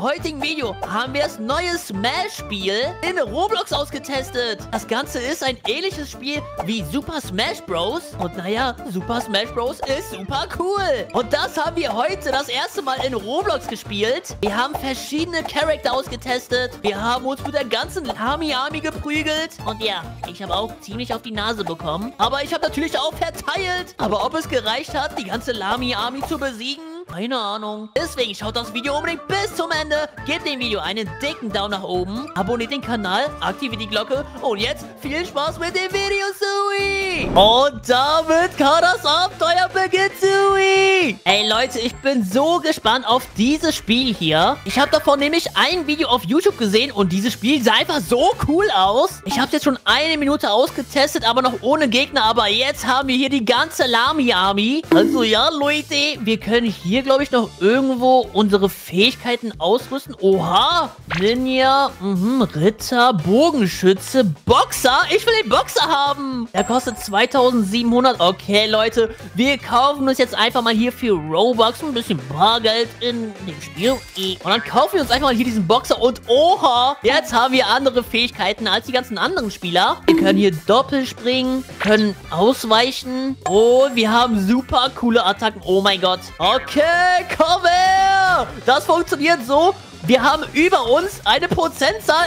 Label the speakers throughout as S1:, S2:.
S1: heutigen Video haben wir das neue Smash-Spiel in Roblox ausgetestet. Das Ganze ist ein ähnliches Spiel wie Super Smash Bros. Und naja, Super Smash Bros. ist super cool. Und das haben wir heute das erste Mal in Roblox gespielt. Wir haben verschiedene Charakter ausgetestet. Wir haben uns mit der ganzen Lami-Army geprügelt. Und ja, ich habe auch ziemlich auf die Nase bekommen. Aber ich habe natürlich auch verteilt. Aber ob es gereicht hat, die ganze Lami-Army zu besiegen? Keine Ahnung. Deswegen schaut das Video unbedingt bis zum Ende. Gebt dem Video einen dicken Daumen nach oben. Abonniert den Kanal, aktiviert die Glocke. Und jetzt viel Spaß mit dem Video, Sui. Und damit kann das Abenteuer beginnen, Sui. Ey, Leute, ich bin so gespannt auf dieses Spiel hier. Ich habe davon nämlich ein Video auf YouTube gesehen und dieses Spiel sah einfach so cool aus. Ich habe es jetzt schon eine Minute ausgetestet, aber noch ohne Gegner. Aber jetzt haben wir hier die ganze Lami-Army. Also ja, Leute, wir können hier hier, glaube ich, noch irgendwo unsere Fähigkeiten ausrüsten. Oha! Ninja, mhm, Ritter, Bogenschütze, Boxer. Ich will den Boxer haben. Der kostet 2700. Okay, Leute, wir kaufen uns jetzt einfach mal hier für Robux ein bisschen Bargeld in dem Spiel. Und dann kaufen wir uns einfach mal hier diesen Boxer. Und oha, jetzt haben wir andere Fähigkeiten als die ganzen anderen Spieler. Wir können hier doppelspringen, können ausweichen. Und wir haben super coole Attacken. Oh mein Gott. Okay, komm her! Das funktioniert so. Wir haben über uns eine Prozentzahl.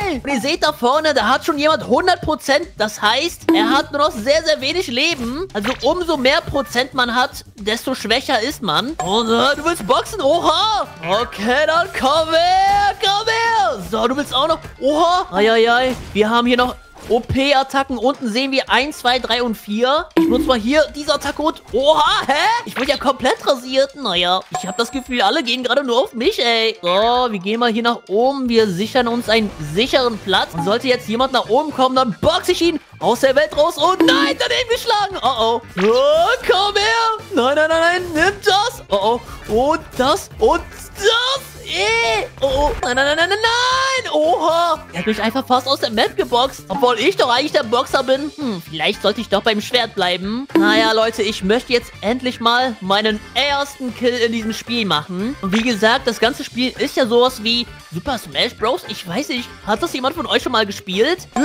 S1: Ey! Und ihr seht da vorne, da hat schon jemand 100%. Das heißt, er hat nur noch sehr, sehr wenig Leben. Also umso mehr Prozent man hat, desto schwächer ist man. Und äh, du willst boxen? Oha! Okay, dann komm her! Komm her! So, du willst auch noch... Oha! Eieiei. Wir haben hier noch OP-Attacken. Unten sehen wir 1, 2, 3 und 4. Ich nutze mal hier diese Attacke und... Oha, hä? Ich wurde ja komplett rasiert. Naja, ich habe das Gefühl, alle gehen gerade nur auf mich, ey. So, wir gehen mal hier nach oben. Wir sichern uns einen sicheren Platz. Und sollte jetzt jemand nach oben kommen, dann boxe ich ihn aus der Welt raus. Und nein, daneben geschlagen. Oh, oh. Oh, komm her. Nein, nein, nein, nein. Nimm das. Oh, oh. Und das und das. Eh. Oh, oh. Nein, nein, nein, nein, nein. Oha. Er hat mich einfach fast aus der Map geboxt. Obwohl ich doch eigentlich der Boxer bin. Hm, vielleicht sollte ich doch beim Schwert bleiben. Naja, Leute, ich möchte jetzt endlich mal meinen ersten Kill in diesem Spiel machen. Und wie gesagt, das ganze Spiel ist ja sowas wie Super Smash Bros. Ich weiß nicht, hat das jemand von euch schon mal gespielt? Äh,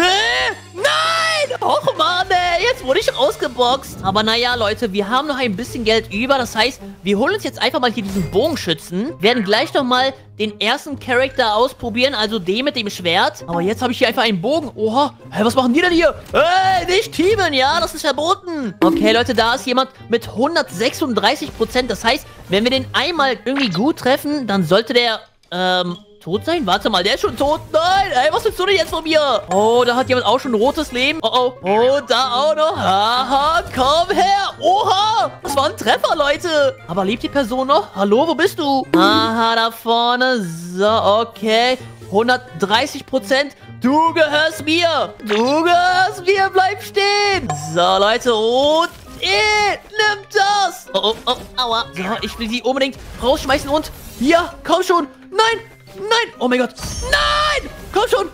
S1: nein! Och, Mann, ey, jetzt wurde ich rausgeboxt. Aber naja, Leute, wir haben noch ein bisschen Geld über. Das heißt, wir holen uns jetzt einfach mal hier diesen Bogenschützen. Werden gleich noch mal den ersten Charakter ausprobieren, also den mit dem Schwert. Aber jetzt habe ich hier einfach einen Bogen. Oha, hä, was machen die denn hier? Hey, nicht teamen, ja, das ist verboten. Okay, Leute, da ist jemand mit 136 Prozent. Das heißt, wenn wir den einmal irgendwie gut treffen, dann sollte der, ähm, tot sein? Warte mal, der ist schon tot. Nein, ey, was willst du denn jetzt von mir? Oh, da hat jemand auch schon rotes Leben. Oh, oh. Oh, da auch noch. Haha, komm her. Oha, das war ein Treffer, Leute. Aber lebt die Person noch? Hallo, wo bist du? Aha, da vorne. So, okay. 130 Prozent. Du gehörst mir. Du gehörst mir. Bleib stehen. So, Leute. Und Eh, nimm das! Oh, oh, oh, aua. So, ich will sie unbedingt rausschmeißen und... Ja, komm schon. Nein, Nein! Oh mein Gott! Nein! Komm schon!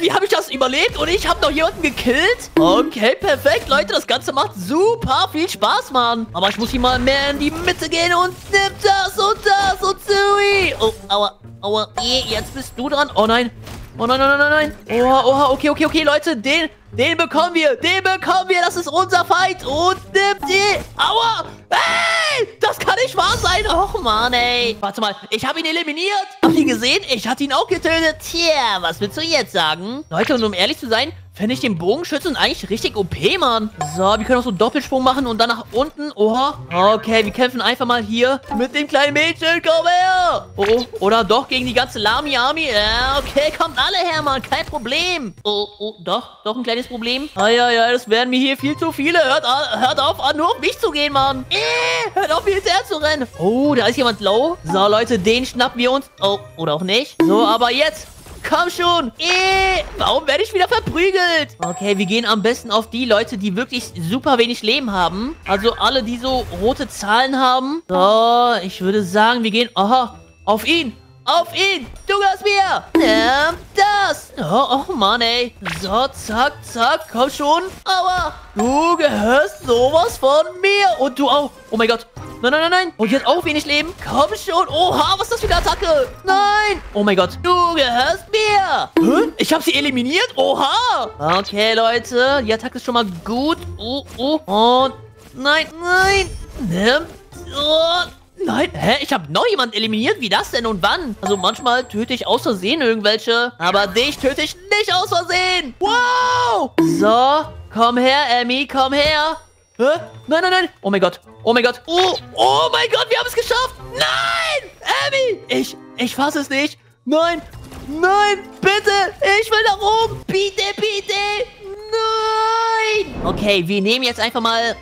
S1: Wie habe ich das überlebt? Und ich habe noch jemanden gekillt? Okay, perfekt, Leute. Das Ganze macht super viel Spaß, Mann. Aber ich muss hier mal mehr in die Mitte gehen und nimm das und das und Zui. Oh, aua, aua. Jetzt bist du dran. Oh nein. Oh nein, nein, nein, nein. Oha, oha. Okay, okay, okay, Leute. Den, den bekommen wir. Den bekommen wir. Das ist unser Feind. Und nimm die. Aua. Hey, das kann sein. Och, Mann, ey. Warte mal, ich habe ihn eliminiert. Habt ihr gesehen? Ich hatte ihn auch getötet. Tja, was willst du jetzt sagen? Leute, und um ehrlich zu sein, Fände ich den Bogenschützen eigentlich richtig OP, Mann. So, wir können auch so einen Doppelsprung machen und dann nach unten. Oha. Okay, wir kämpfen einfach mal hier mit dem kleinen Mädchen. Komm her. Oh, oh. Oder doch gegen die ganze Lami-Army. Ja, okay, kommt alle her, Mann. Kein Problem. Oh, oh, doch. Doch ein kleines Problem. Ah, ja, ja, das werden mir hier viel zu viele. Hört, hört auf, nur auf mich zu gehen, Mann. Äh, hört auf, mir hinterher zu rennen. Oh, da ist jemand low. So, Leute, den schnappen wir uns. Oh, oder auch nicht. So, aber jetzt Komm schon. Äh, warum werde ich wieder verprügelt? Okay, wir gehen am besten auf die Leute, die wirklich super wenig Leben haben. Also alle, die so rote Zahlen haben. So, ich würde sagen, wir gehen... Aha, auf ihn. Auf ihn. Du gehörst mir. Nimm das. Oh, oh Mann, ey. So, zack, zack. Komm schon. Aua. Du gehörst sowas von mir. Und du auch. Oh mein Gott. Nein, nein, nein, nein. Und jetzt auch wenig Leben. Komm schon. Oha, was ist das für eine Attacke? Nein. Oh mein Gott. Du gehörst mir. Hä? Ich habe sie eliminiert? Oha. Okay, Leute. Die Attacke ist schon mal gut. Oh, oh. Und nein, nein. Nimm. Oh. Nein, hä? Ich habe noch jemanden eliminiert? Wie das denn und wann? Also manchmal töte ich aus Versehen irgendwelche. Aber dich töte ich nicht aus Versehen. Wow. So, komm her, Emmy, komm her. Hä? Nein, nein, nein. Oh mein Gott. Oh mein Gott. Oh, oh mein Gott, wir haben es geschafft. Nein, Emmy. Ich, ich fasse es nicht. Nein, nein, bitte. Ich will da oben. Bitte, bitte. Nein. Okay, wir nehmen jetzt einfach mal...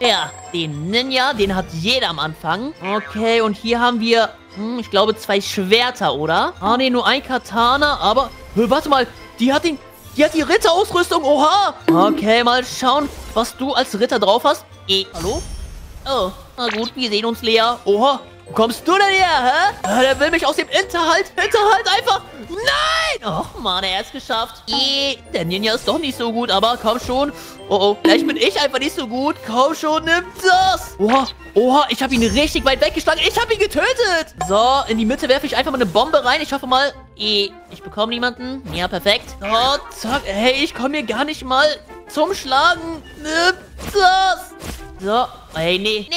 S1: Ja, den Ninja, den hat jeder am Anfang. Okay, und hier haben wir... Hm, ich glaube, zwei Schwerter, oder? Ah, nee, nur ein Katana, aber... Hä, warte mal, die hat den... Die hat die Ritterausrüstung, oha! Okay, mal schauen, was du als Ritter drauf hast. Eh, hallo? Oh, na gut, wir sehen uns, Lea. Oha, kommst du denn her, hä? Ah, der will mich aus dem Hinterhalt, Hinterhalt einfach... Nein! Och, Mann, er es geschafft. Der Ninja ist doch nicht so gut, aber komm schon. Oh, oh, vielleicht bin ich einfach nicht so gut. Komm schon, nimm das. Oha, oha, ich habe ihn richtig weit weggeschlagen. Ich habe ihn getötet. So, in die Mitte werfe ich einfach mal eine Bombe rein. Ich hoffe mal, ich bekomme niemanden. Ja, perfekt. So, zack. Hey, ich komme hier gar nicht mal zum Schlagen. Nimm das. So, ey, nee, nee, nee.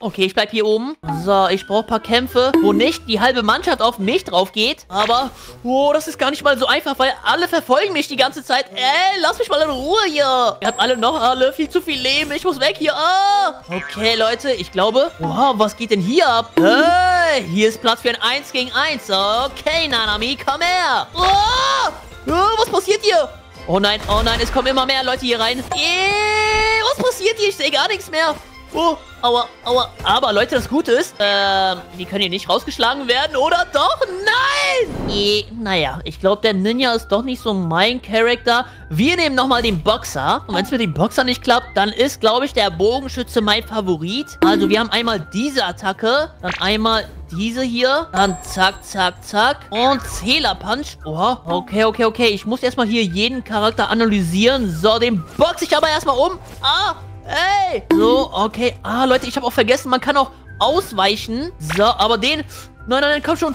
S1: Okay, ich bleib hier oben. So, ich brauche ein paar Kämpfe, wo nicht die halbe Mannschaft auf mich drauf geht. Aber, oh, das ist gar nicht mal so einfach, weil alle verfolgen mich die ganze Zeit. Ey, lass mich mal in Ruhe hier. Ihr habt alle noch alle viel zu viel Leben. Ich muss weg hier. Ah. Okay, Leute, ich glaube... Wow, was geht denn hier ab? Hey, hier ist Platz für ein 1 gegen 1. Okay, Nanami, komm her. Oh, oh was passiert hier? Oh nein, oh nein, es kommen immer mehr Leute hier rein. Yeah, was passiert hier? Ich sehe gar nichts mehr. Oh, aua, aua. Aber Leute, das Gute ist, ähm, die können hier nicht rausgeschlagen werden, oder doch? Nein! Eh, naja, ich glaube, der Ninja ist doch nicht so mein Charakter. Wir nehmen nochmal den Boxer. Und wenn es mit dem Boxer nicht klappt, dann ist, glaube ich, der Bogenschütze mein Favorit. Also, wir haben einmal diese Attacke, dann einmal diese hier. Dann zack, zack, zack. Und Zählerpunch. Oha, okay, okay, okay. Ich muss erstmal hier jeden Charakter analysieren. So, den boxe ich aber erstmal um. Ah, Ey! So, okay. Ah, Leute, ich habe auch vergessen, man kann auch ausweichen. So, aber den... Nein, nein, nein, komm schon.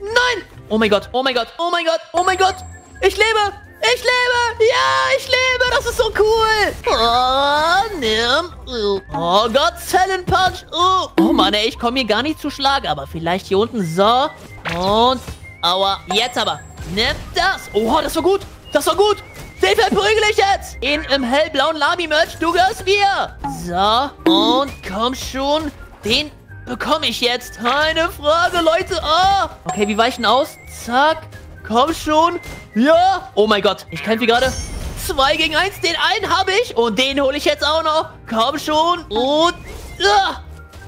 S1: Nein! Oh mein Gott, oh mein Gott, oh mein Gott, oh mein Gott. Ich lebe! Ich lebe! Ja, ich lebe! Das ist so cool! Oh, nimm. Oh Gott, Zellenpunch! Oh, oh Mann, ey, ich komme hier gar nicht zu Schlag. Aber vielleicht hier unten so. Und... Aua, jetzt aber. Nimm das! Oh, das war gut! Das war gut! Den verprügel ich jetzt! In im hellblauen Lami-Merch, du gehörst mir! So, und komm schon. Den bekomme ich jetzt. Keine Frage, Leute. Oh. Okay, wie weichen aus? Zack. Komm schon. Ja. Oh mein Gott, ich kämpfe gerade. Zwei gegen eins. Den einen habe ich. Und den hole ich jetzt auch noch. Komm schon. Und... Ja.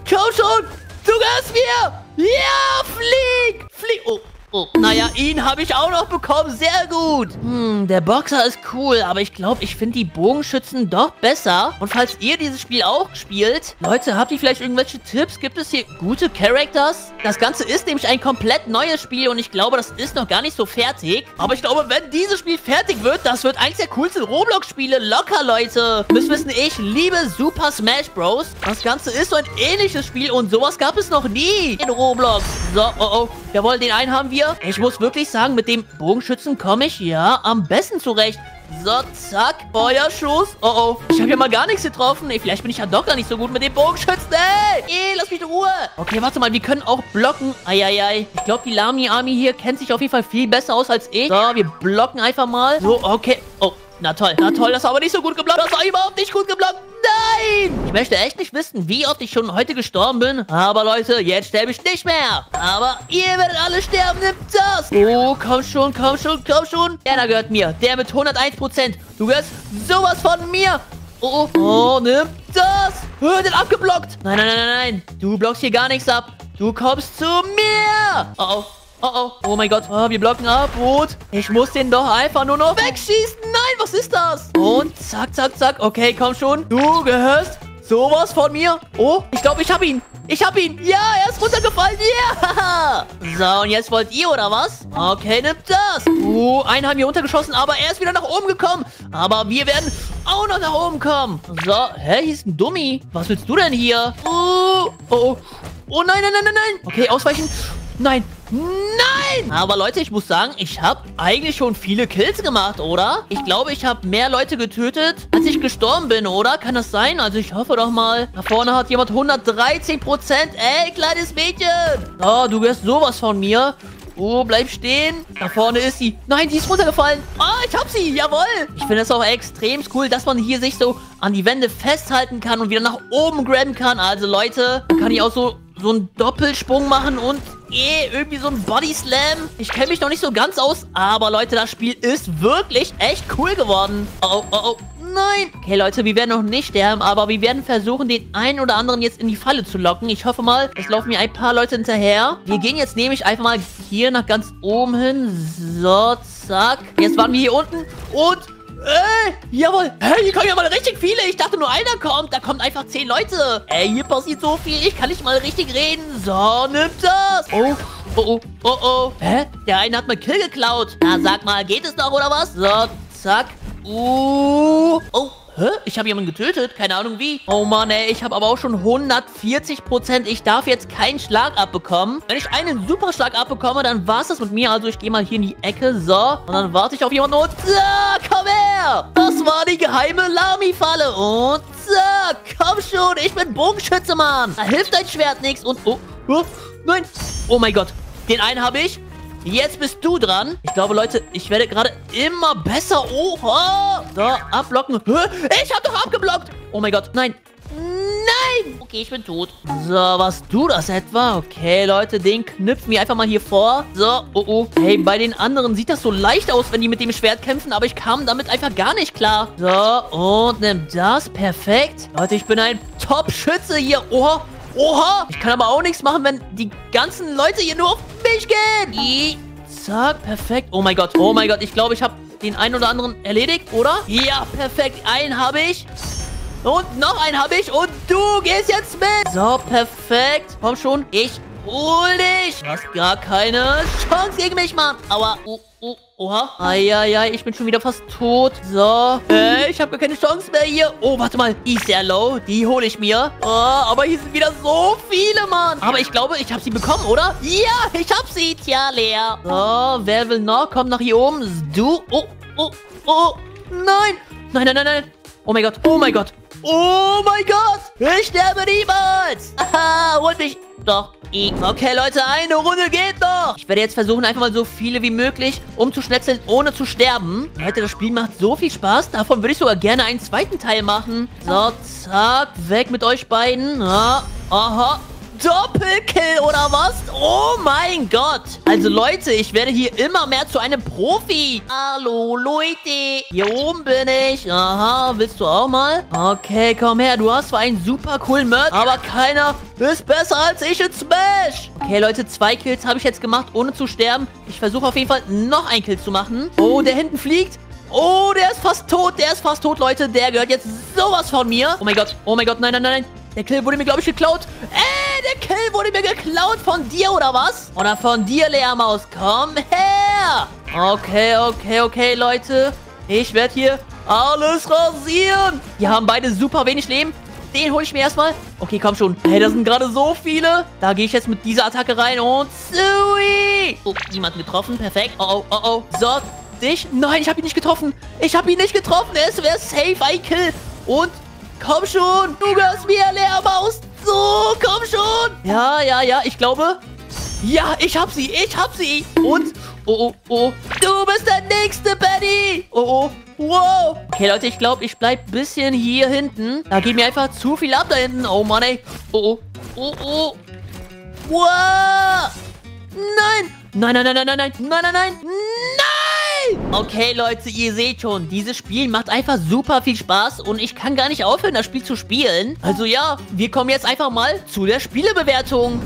S1: Komm schon. Du gehörst mir. Ja, flieg. Flieg. Oh. Oh, naja, ihn habe ich auch noch bekommen. Sehr gut. Hm, der Boxer ist cool, aber ich glaube, ich finde die Bogenschützen doch besser. Und falls ihr dieses Spiel auch spielt, Leute, habt ihr vielleicht irgendwelche Tipps? Gibt es hier gute Characters? Das Ganze ist nämlich ein komplett neues Spiel und ich glaube, das ist noch gar nicht so fertig. Aber ich glaube, wenn dieses Spiel fertig wird, das wird eins der coolsten Roblox-Spiele. Locker, Leute. Müsst wissen, ich liebe Super Smash Bros. Das Ganze ist so ein ähnliches Spiel und sowas gab es noch nie in Roblox. So, oh, oh. Jawohl, den einen haben wir. Ich muss wirklich sagen, mit dem Bogenschützen komme ich ja am besten zurecht. So, zack, Feuerschuss. Oh, oh. Ich habe ja mal gar nichts getroffen. Ey, vielleicht bin ich ja doch gar nicht so gut mit dem Bogenschützen. Ey, ey lass mich in Ruhe. Okay, warte mal, wir können auch blocken. Eieiei. Ich glaube, die Lami-Army hier kennt sich auf jeden Fall viel besser aus als ich. So, wir blocken einfach mal. So, okay. Oh, na toll. Na toll, das war aber nicht so gut geblockt. Das war überhaupt nicht gut geblockt. Nein! Ich möchte echt nicht wissen, wie oft ich schon heute gestorben bin. Aber Leute, jetzt sterbe ich nicht mehr. Aber ihr werdet alle sterben, nimmt das. Oh, komm schon, komm schon, komm schon. Der da gehört mir. Der mit 101%. Du gehörst sowas von mir. Oh, oh, oh, nimm das. Hör den abgeblockt. Nein, nein, nein, nein. Du blockst hier gar nichts ab. Du kommst zu mir. Oh, oh. Oh, oh. Oh mein Gott. Oh, wir blocken ab. Gut. Ich muss den doch einfach nur noch wegschießen. Nein, was ist das? Und zack, zack, zack. Okay, komm schon. Du gehörst sowas von mir. Oh, ich glaube, ich habe ihn. Ich hab ihn. Ja, er ist runtergefallen. Ja. So, und jetzt wollt ihr, oder was? Okay, nimmt das. Uh, einen haben wir runtergeschossen, aber er ist wieder nach oben gekommen. Aber wir werden auch noch nach oben kommen. So, hä, hier ist ein Dummy. Was willst du denn hier? Uh, oh, oh. Oh nein, nein, nein, nein, nein. Okay, ausweichen. Nein. Nein! Aber Leute, ich muss sagen, ich habe eigentlich schon viele Kills gemacht, oder? Ich glaube, ich habe mehr Leute getötet, als ich gestorben bin, oder? Kann das sein? Also ich hoffe doch mal. Da vorne hat jemand 113 Prozent. Ey, kleines Mädchen. Oh, du wirst sowas von mir. Oh, bleib stehen. Da vorne ist sie. Nein, die ist runtergefallen. Oh, ich hab sie. Jawohl. Ich finde es auch extrem cool, dass man hier sich so an die Wände festhalten kann und wieder nach oben grabben kann. Also, Leute, kann ich auch so, so einen Doppelsprung machen und eh irgendwie so ein Body Slam. Ich kenne mich noch nicht so ganz aus, aber Leute, das Spiel ist wirklich echt cool geworden. Oh, oh, oh nein. Okay, Leute, wir werden noch nicht sterben, aber wir werden versuchen, den einen oder anderen jetzt in die Falle zu locken. Ich hoffe mal, es laufen mir ein paar Leute hinterher. Wir gehen jetzt nämlich einfach mal hier nach ganz oben hin. So, zack. Jetzt waren wir hier unten und... Ey, jawohl. Hey, hier kommen ja mal richtig viele. Ich dachte nur einer kommt. Da kommen einfach zehn Leute. Ey, hier passiert so viel. Ich kann nicht mal richtig reden. So, nimm das. Oh, oh, oh, oh, oh. Hä? Der eine hat mir Kill geklaut. Na, sag mal, geht es noch oder was? So, zack. Uh. Oh, hä? Ich habe jemanden getötet. Keine Ahnung wie. Oh Mann, ey. Ich habe aber auch schon 140 Prozent. Ich darf jetzt keinen Schlag abbekommen. Wenn ich einen Superschlag abbekomme, dann war es das mit mir. Also ich gehe mal hier in die Ecke. So. Und dann warte ich auf jemanden und... Zack, komm her. Das war die geheime Lami-Falle. Und zack. Komm schon. Ich bin Bogenschütze, Mann. Da hilft dein Schwert nichts. Und... Oh, oh, nein. Oh mein Gott. Den einen habe ich. Jetzt bist du dran. Ich glaube, Leute, ich werde gerade immer besser. Oha. So, abblocken. Ich habe doch abgeblockt. Oh mein Gott, nein. Nein! Okay, ich bin tot. So, was du das etwa? Okay, Leute, den knüpfen wir einfach mal hier vor. So, oh oh. Hey, bei den anderen sieht das so leicht aus, wenn die mit dem Schwert kämpfen, aber ich kam damit einfach gar nicht klar. So, und nimm das. Perfekt. Leute, ich bin ein Top-Schütze hier. Oha. Oha! Ich kann aber auch nichts machen, wenn die ganzen Leute hier nur auf mich gehen. Zack, perfekt. Oh mein Gott, oh mein Gott. Ich glaube, ich habe den einen oder anderen erledigt, oder? Ja, perfekt. Einen habe ich. Und noch einen habe ich. Und du gehst jetzt mit. So, perfekt. Komm schon. Ich hol dich. Du hast gar keine Chance gegen mich, Mann. Aua. Oh, oh, oha. Eieiei, ich bin schon wieder fast tot. So. Äh, ich habe gar keine Chance mehr hier. Oh, warte mal. Die ist sehr low. Die hole ich mir. Oh, aber hier sind wieder so viele, Mann. Aber ich glaube, ich habe sie bekommen, oder? Ja, ich habe sie. Tja, leer. So, wer will noch? Kommt nach hier oben. Du. Oh, oh, oh. Nein. Nein, nein, nein, nein. Oh mein Gott. Oh mein Gott. Oh mein Gott. Ich sterbe niemals. Aha, holt mich. Doch. Okay, Leute, eine Runde geht noch. Ich werde jetzt versuchen, einfach mal so viele wie möglich umzuschnetzeln, ohne zu sterben. Leute, das Spiel macht so viel Spaß. Davon würde ich sogar gerne einen zweiten Teil machen. So, zack. Weg mit euch beiden. Aha. Doppelkill oder was? Oh mein Gott. Also Leute, ich werde hier immer mehr zu einem Profi. Hallo Leute. Hier oben bin ich. Aha, willst du auch mal? Okay, komm her. Du hast zwar einen super coolen Merch, aber keiner ist besser als ich in Smash. Okay, Leute, zwei Kills habe ich jetzt gemacht, ohne zu sterben. Ich versuche auf jeden Fall noch einen Kill zu machen. Oh, der hinten fliegt. Oh, der ist fast tot. Der ist fast tot, Leute. Der gehört jetzt sowas von mir. Oh mein Gott. Oh mein Gott. Nein, nein, nein, nein. Der Kill wurde mir, glaube ich, geklaut. Ey, der Kill wurde mir geklaut von dir, oder was? Oder von dir, Leermaus. Komm her. Okay, okay, okay, Leute. Ich werde hier alles rasieren. Wir haben beide super wenig Leben. Den hole ich mir erstmal. Okay, komm schon. Hey, da sind gerade so viele. Da gehe ich jetzt mit dieser Attacke rein und... Zui. Oh, jemanden getroffen. Perfekt. Oh, oh, oh, oh. So, dich. Nein, ich habe ihn nicht getroffen. Ich habe ihn nicht getroffen. Es wäre safe ein Kill. Und Komm schon, du gehörst mir, Leermaus. So, komm schon. Ja, ja, ja, ich glaube... Ja, ich hab sie, ich hab sie. Und... Oh, oh, oh. Du bist der nächste, Benny. Oh, oh. Wow. Okay, Leute, ich glaube, ich bleib ein bisschen hier hinten. Da geht mir einfach zu viel ab da hinten. Oh, Mann, ey. Oh, oh. Oh, oh. Wow. Nein. Nein, nein, nein, nein, nein, nein, nein, nein, nein. Okay, Leute, ihr seht schon, dieses Spiel macht einfach super viel Spaß und ich kann gar nicht aufhören, das Spiel zu spielen. Also ja, wir kommen jetzt einfach mal zu der Spielebewertung.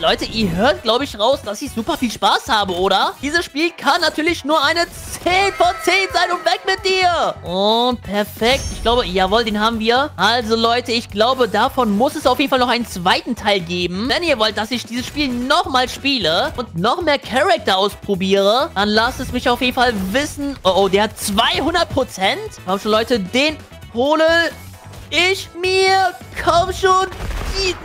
S1: Leute, ihr hört, glaube ich, raus, dass ich super viel Spaß habe, oder? Dieses Spiel kann natürlich nur eine 10 von 10 sein und weg mit dir. Und perfekt. Ich glaube, jawohl, den haben wir. Also, Leute, ich glaube, davon muss es auf jeden Fall noch einen zweiten Teil geben. Wenn ihr wollt, dass ich dieses Spiel nochmal spiele und noch mehr Charakter ausprobiere, dann lasst es mich auf jeden Fall wissen. Oh, oh, der hat 200 Prozent. Komm schon, Leute, den hole ich mir. Komm schon.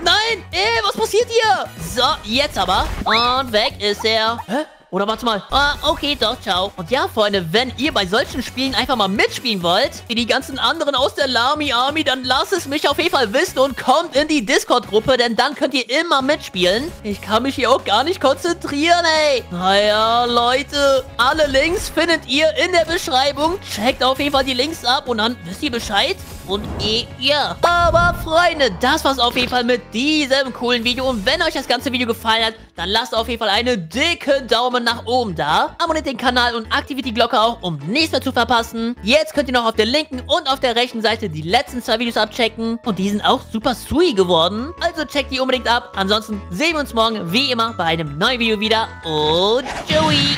S1: Nein, ey, was passiert hier? So, jetzt aber. Und weg ist er. Hä? Oder warte mal. Ah, okay, doch, ciao. Und ja, Freunde, wenn ihr bei solchen Spielen einfach mal mitspielen wollt, wie die ganzen anderen aus der Lamy Army, dann lasst es mich auf jeden Fall wissen und kommt in die Discord-Gruppe, denn dann könnt ihr immer mitspielen. Ich kann mich hier auch gar nicht konzentrieren, ey. Naja, Leute, alle Links findet ihr in der Beschreibung. Checkt auf jeden Fall die Links ab und dann wisst ihr Bescheid und ihr. Aber Freunde, das war's auf jeden Fall mit diesem coolen Video. Und wenn euch das ganze Video gefallen hat, dann lasst auf jeden Fall einen dicken Daumen nach oben da. Abonniert den Kanal und aktiviert die Glocke auch, um nichts mehr zu verpassen. Jetzt könnt ihr noch auf der linken und auf der rechten Seite die letzten zwei Videos abchecken. Und die sind auch super sui geworden. Also checkt die unbedingt ab. Ansonsten sehen wir uns morgen wie immer bei einem neuen Video wieder. Und Joey!